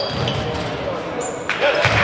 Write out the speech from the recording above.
Yes.